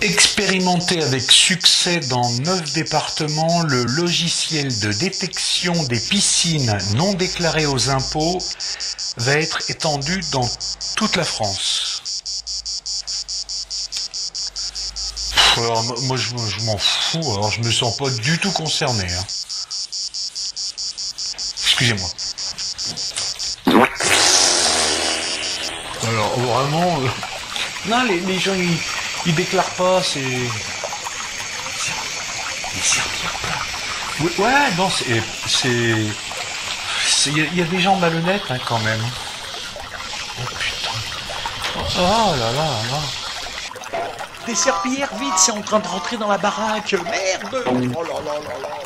expérimenté avec succès dans neuf départements le logiciel de détection des piscines non déclarées aux impôts va être étendu dans toute la France. Alors, mo- moi, je, je m'en fous, alors je me sens pas du tout concerné. hein. Excusez-moi. Alors, vraiment... euh, Non, les, les gens, ils, ils déclarent pas, c'est... Ils servirent pas. Oui, ouais, non, c'est... c'est- Il y, a- il y a des gens malhonnêtes, hein, quand même. Oh, putain. Oh là là là. Des serpillères, vite, c'est en train de rentrer dans la baraque. Merde Oh là là là là